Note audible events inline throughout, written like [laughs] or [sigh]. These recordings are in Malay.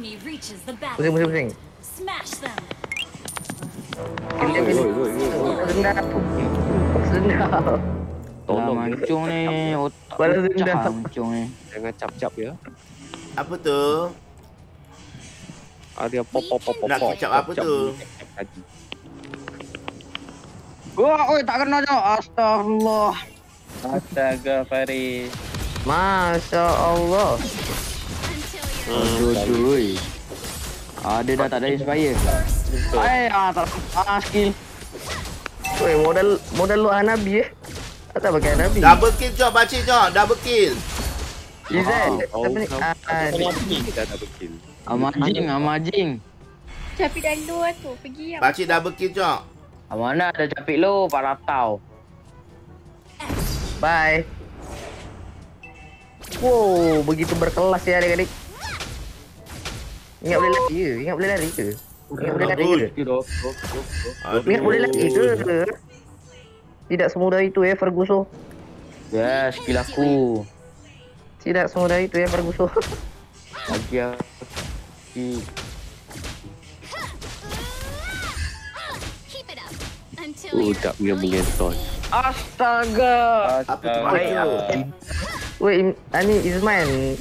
enemy reaches the Pusing, battle, pusing, pusing. smash them. Ini. Sedap. Sedap. Tolong mancung ni Otak Balas pecah dendam. mancung ni Jangan cap-cap ya. Apa tu? Ada yang pop pop pop pop. Nak pop, apa cap tu? cap, cap. Wah, oi tak kena jauh Astagfirullah Astaga Faris. Masya Allah. Until you're Aduh, aduh oi. Ah, dia dah tak ada inspire Hai, ah, tak ah, skill Weh, modal modal lu Hanabi eh. Tak pakai Hanabi. Double kill jom pakcik jom. Double kill. Izat. Oh, Apa ni? kau- Ah, ah, double kill. Amajing, amajing Capit dan dua tu pergi apa? Pakcik double kill jom. Ah, Mana ada capit lu, Pak Ratau Bye. Wow, begitu berkelas ya adik-adik. Ingat boleh lari ke? Ingat boleh lari ke? Ingat boleh lari ke? Ingat boleh lari ke? Tidak semudah itu ya Ferguson. Ya, skill aku Tidak semudah itu ya Ferguson. Lagi aku keep it up until Oh, tak punya mengenton. Astaga Apa tu Im- Ani Izman.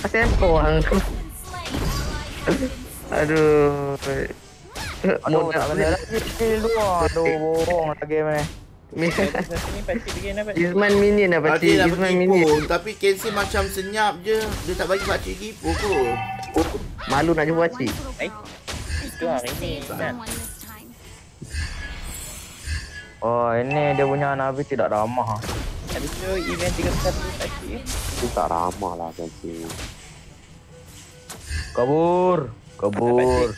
Pasal apa orang? Aduh. Aduh, tak kena lagi skill tu Aduh, [laughs] bohong pakcik pergi nak pakcik. Izman minion lah Pakcik pakcik. minion. pun. Tapi Kensi macam senyap je. Dia tak bagi pakcik gipo kot. Malu nak jumpa pakcik. Eh, itu ni, save kan? Oh, ini dia punya Nabi tidak ramah Habis tu event 31 pakcik. Itu tak ramah lah Kensi. Kabur Kabur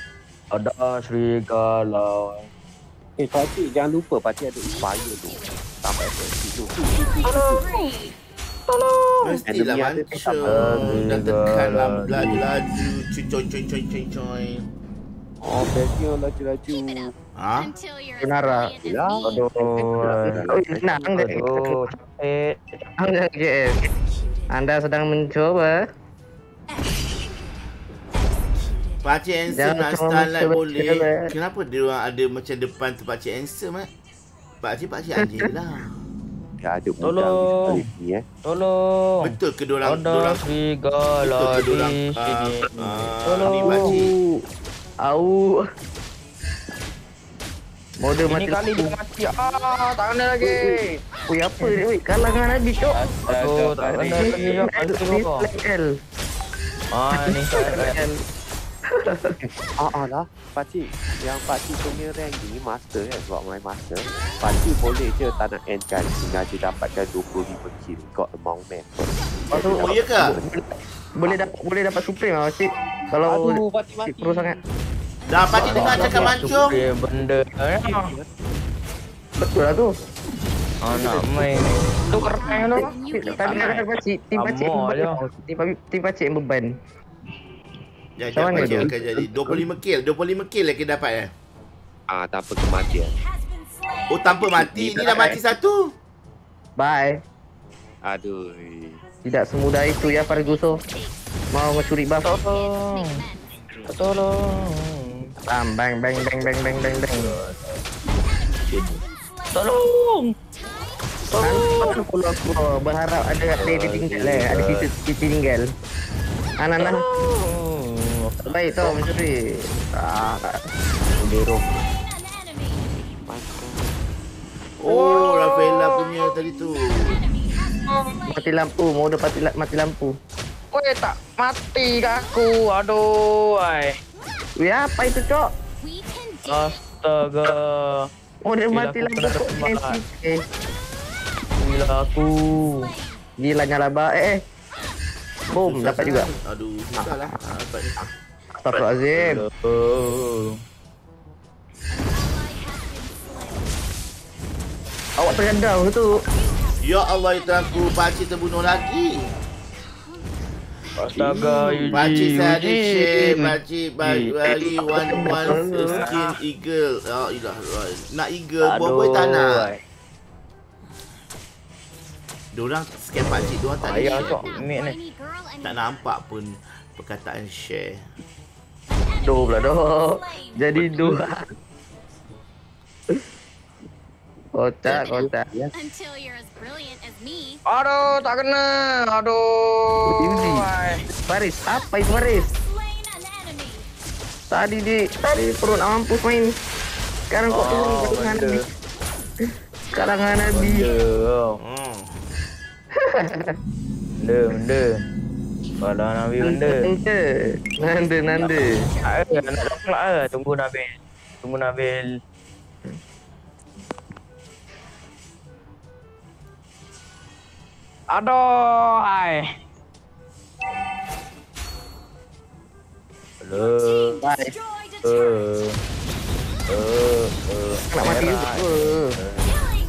Ada serigala Eh pakcik jangan lupa pakcik ada inspire tu. Tambah efektif tu. Mestilah Enemy ada mancung. tak Dan ada. tekan lama laju-laju. Cuy coy coy coy coy coy. Oh bestnya laju-laju. Ha? Kenara. as brilliant Ya. Aduh Oh, senang deh. Aduh, capek Senang JS. Anda sedang mencoba. Pakcik Ansem Jangan nak starlight boleh. lah. Kenapa dia orang ada macam depan tu Pakcik Ansem eh? Pakcik Pakcik Angela. Ya ada udang Tolong. di ni eh. Tolong Betul ke Ada diorang serigala betul ke di diorang sini uh, uh, Tolong. ni Pakcik. Au. Mode Ini mati. kali dia mati Ah, tak kena lagi Ui, apa ni? Ui, kalah dengan Nabi, cok. Aduh, tak kena lagi Aduh, Ni kau. flag L. Ah, ni saya [laughs] Ah ah lah. Pakcik yang pakcik punya rank ni master kan sebab main master. Pakcik boleh je tak nak end kan sengaja dapatkan 25 kill got amount man. Oh ya ke? Boleh dapat boleh dapat supreme lah, cik. Kalau Aduh, pakcik cik mati. pro sangat. Dah Pakcik dengar cakap mancung. Benda. Betul lah tu. Ah, nak main ni Tu keren tu Tadi kata pakcik, pakcik beban. je. Tim, pakcik- tim pakcik yang beban. Ya, Macam mana akan jadi 25 kill. 25 kill lagi dapat eh. Ah tanpa kematian. Oh tanpa mati. Ni dah mati satu. Bye. Aduh. Tidak semudah itu ya Farguso. Mau mencuri buff. Tolong Tolong Bam, bang, bang, bang, bang, bang, bang, bang. Tolong Kan kalau aku berharap ada ada dia tinggal lah, ada situ situ tinggal. Anak anak baik tau mencuri. Ah, enemy. Oh, Rafaela punya tadi tu. Mati lampu, mode mati mati lampu. Weh tak mati ke aku Aduh ay. Weh, apa itu, Cok? Astaga Mode Gila, mati lampu. Eh, Gila aku gila nyala ba. Eh, eh. Boom, Susah dapat juga. Aduh, susah lah. Ah, dapat ni. Astagfirullahalazim. Oh. Awak tergadau tu. Ya Allah, itu aku. Pakcik terbunuh lagi. Astaga Yuji Pakcik saya ada share. Pakcik bagi, Yuji. bagi one one skin eagle. Ya ilah. Nak eagle pun boleh tak nak. Diorang scam pakcik. Diorang tak ada share Tak nampak pun perkataan share. Do pula doh. Jadi dua. Kocak, kocak. Until you're as brilliant as me. Aduh, tak kena. Aduh. Ini. Faris, apa itu Faris? Slain an enemy. Tadi di tadi perut nak mampus main. Sekarang kau turun Oh, kau dengan benda. Nabi. Karangan Nabi. Oh, Hmm. Kalau Nabi benda. Nanda. Nanda, Nanda. Ah, eh, nak pula eh. Tunggu Nabil. Tunggu Nabil. Aduh, hai. A turret. Eh. Eh, eh. Nak mati juga.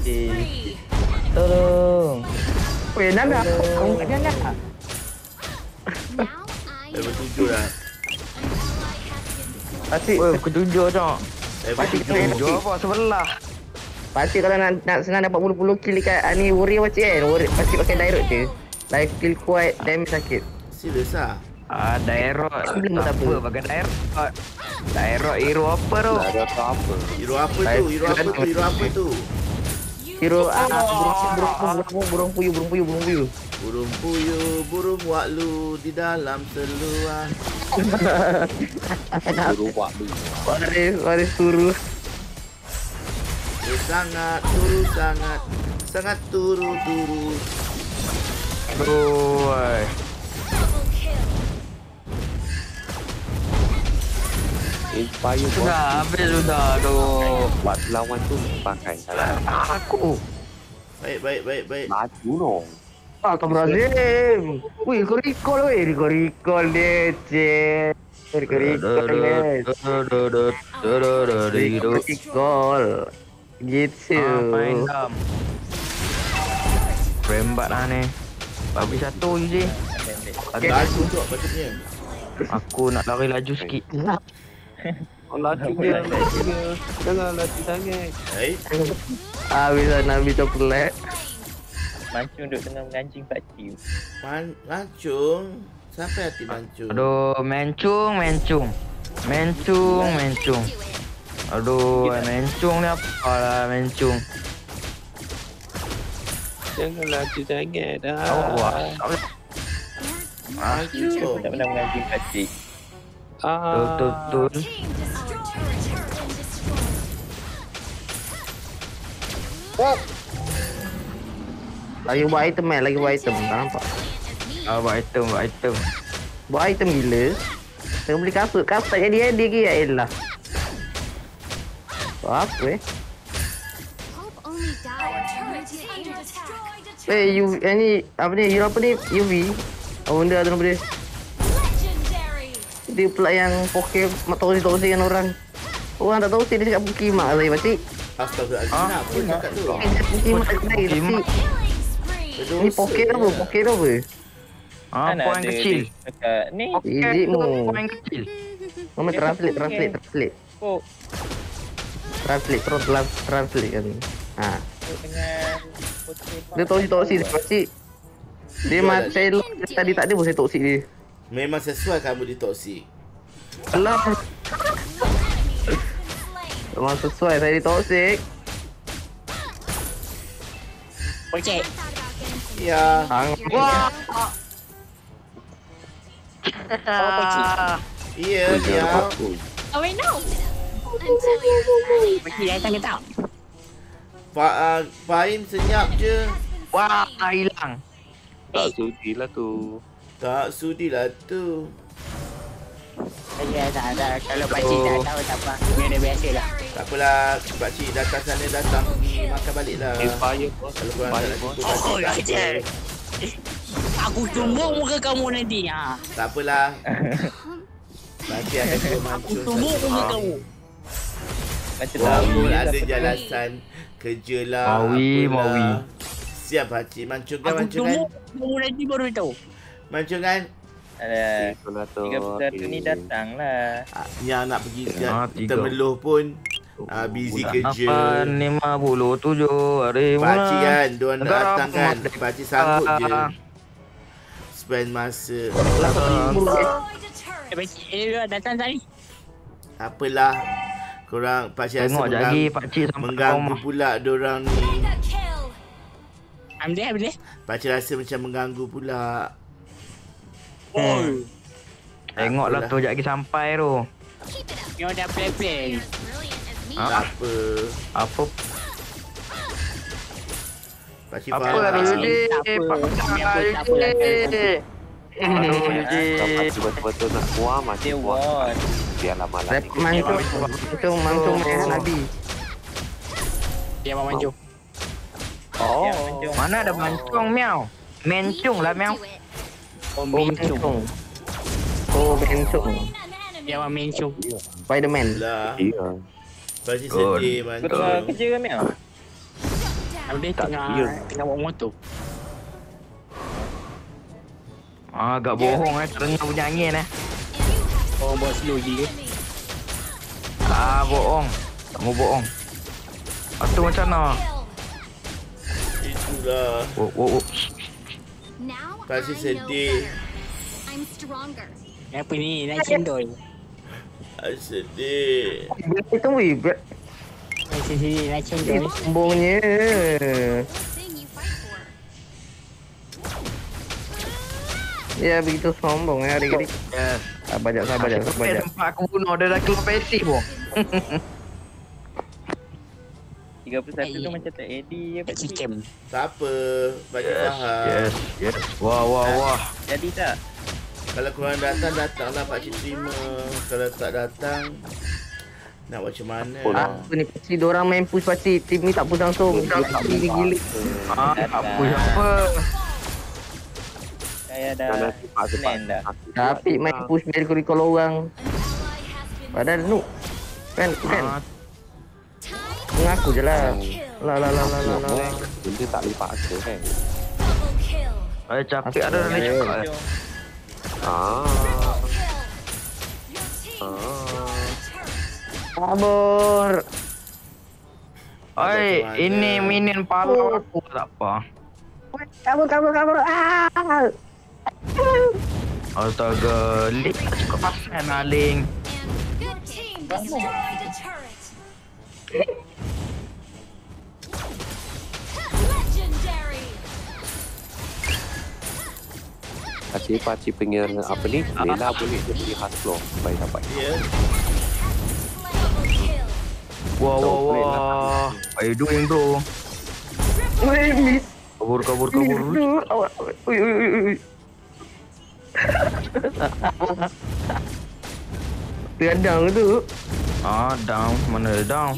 Spree. Tolong. Weh, Nanda. Kamu kat Nanda. Level know tujuh dah. Pasti, ketujuh cok. Level pasti tujuh. kena Ketujuh apa sebelah. Pasti kalau nak, nak senang dapat puluh-puluh kill dekat ah, ni warrior macam kan. Warrior, pasti pakai direct je. Life kill kuat, damage sakit. Serius ah. Ah, daerah. Belum Tak tak apa, apa. pakai daerah. Daerah hero apa tu? Tak ada apa-apa. Hero apa tu? Hero apa tu? Hero apa tu? Hero ah, burung, burung, burung, burung puyuh, burung puyuh, burung puyuh. Burung puyuh, burung waklu di dalam seluar. [laughs] Buat dulu. Waris, waris turu. Eh, sangat turu sangat sangat turu turu. Aduh, Inspire. Sudah habis sudah. Aduh. Buat lawan tu pakai salah. Aku. Baik baik baik baik. Maju dong. Astagfirullahaladzim. Wih, kau recall weh. Kau recall dia, cik. Kau recall dia. Kau recall. Gitu. Ah, main dam. Rembat lah ni. Babi satu je. Okay. Laju tu patutnya. Aku nak lari laju sikit. Oh, laju dia, laju dia. Jangan laju sangat. Baik. Habis lah Nabi coklat. Mancung duduk tengah mengancing Pak Ciu. Man mancung. Sampai hati mancung. Aduh, mencung, mencung. Mencung, mencung. Aduh, mencung ni apa lah mencung. Jangan laju sangat dah. Awak. Mancung. Tak pernah mengancing Pak Ciu. Ah. Betul, betul. Been destroyed. Lagi buat item eh. Lagi buat item. Tak nampak. Ah, buat item, buat item. Buat item gila. Tengah beli kasut. Kasut tak jadi dia ke ya elah. Buat apa eh? Eh, you, yang ni, apa ni, hero apa ni? UV. Apa benda tu nama dia? Dia pula yang poke toksi-toksi kan orang. Orang tak tahu sih dia cakap Pukimak tadi pakcik. Astagfirullahaladzim. Ah, Kenapa cakap tu? Pakcik. Killing spree. Ni poke tu apa? Poke tu apa? Ah, poin kecil. ni. Easy mu. Poin kecil. Mama translate, translate, translate. Kok Translate, terus trans- translate kan. Ha. dengan Dia toksi-toksi dia pakcik. Dia macam saya tadi tak ada pun saya toksik dia. Memang sesuai kamu di toksik. Alah, memang sesuai saya ditoksik. Getting Ya. Hang. Wah. Iya, dia. Oh wait no. As brilliant. Pak uh, Fahim senyap je. Wah, hilang. Tak sudi lah tu. Tak sudilah tu. Ya tak ada kalau pakcik tak tahu tak apa. Dia biasa lah. Tak apalah, Pak Cik datang sana datang pergi makan balik lah. Inspire bos. Kalau korang tak nak jumpa Pak Cik, Oh, tak apa. Aku tumbuk muka kamu nanti. Ha. Tak apalah. Pak Cik akan suruh Aku mancung. tumbuk satu muka kamu. Walaupun tahu ada jalasan kerja lah. Mawi, apalah. mawi. Siap Pak Cik, mancungkan, Aku mancungkan. tumbuk kamu nanti baru tahu. Mancungkan. Ada Tu. tiga puluh satu ni datang lah. Ah, Yang nak pergi Ah, ah, tiga. termeluh pun ah, busy kerja. Lapan, lima puluh tujuh hari Pak Cik kan, diorang nak datang kan. merdeka. Pak Cik sanggup je. Spend masa. Eh pakcik eh, dia datang tadi. Apalah. Korang pakcik rasa Tengok lagi pakcik mengganggu pula dorang ni. I'm there, I'm there. Pakcik rasa macam mengganggu pula. Hmm. Tengoklah tu sekejap lagi sampai tu. You dah play play. Ah. Tak apa. Apa Pakcik apa lah apa. Apa, apa. Aduh. Kalau Pakcik betul-betul nak keluar, Dia won. Biarlah malam Rap ni. mantung, mantung, mantung Nabi. Dia mau maju. Oh. Mana ada mancung miau? Mencung lah miau. Oh, Oh, mencung. mantung. Oh, mantung. An enemy. Dia mau mencung. Spiderman. Lah. Good. sedih mancung. kerja? Tapi dia Tak tengah kira. tengah bawa motor. Ah, agak bohong eh. Terdengar bunyi angin eh. Oh, bawa slow gila. Ah, bohong. Tak mau bohong. Ah, tu macam mana? Itulah. Oh, oh, oh. Now know sedih. I'm stronger. Apa ni? Naik cendol. Pakcik sedih. Dia tu weh, Naik sini, naik cendol. sombongnya. For. Ya, begitu sombong ya adik-adik. Yes. Sabar jap, sabar jap, sabar Eh, jap. tempat aku bunuh dia dah keluar pasif pun. [laughs] 31 tu macam tak edit je Tak cikem. Tak apa. Pakcik faham. Yes, yes. Wah, wah, wah. Jadi tak? Kalau korang datang, datanglah pakcik terima. Kalau tak datang, nak macam mana? Apa ni pasti diorang main push pasti tim ni tak push langsung. Pasti ni gila. Ah, apa apa. Saya dah plan dah. Tapi main push biar kau recall orang. Padahal nu. Kan, kan. Mengaku je lah. Lah, lah, lah, lah, lah, lah. Benda tak boleh paksa kan. Eh, capek ada dah Eh. cakap. eh. Ah. Team Ah. Kabur. Oi, ini minion palau aku tak apa. Kabur, kabur, kabur. Ah. Astaga, Link tak cukup pasal lah Link. Pakcik pakcik punya apa ni? Lela boleh dia beli hard floor supaya dapat. Ya. Kill. Wah, wah, wah. What are you doing bro? Weh, miss. Kabur, kabur, Miss kabur. tu. Awak. Ui, ui, ui, ui. Terkadang tu. Ah, down. Mana dia down?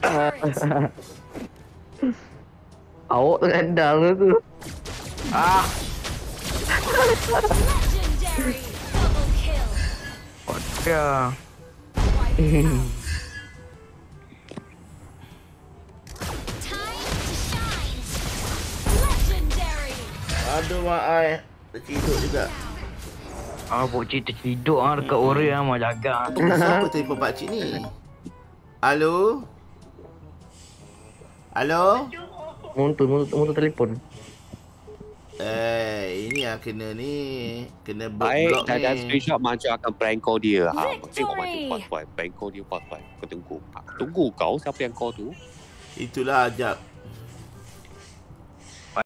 [laughs] Awak terkadang tu. Ah, Legendary. Double kill. Wipe it out. Time to shine. Legendary. Aduh mak ai. Terciduk juga. Ah, pok cik terciduk ah dekat ore ah mau jaga. Siapa telefon pakcik ni? Halo? Halo? Muntun, muntun, muntun telefon. Eh, ini yang kena ni. Kena Baik, block dah ada ni. screenshot macam akan prank call dia. Ha, tengok macam pas-pas. Prank call dia pas-pas. Kau tunggu. Ha, tunggu kau siapa yang call tu. Itulah jap.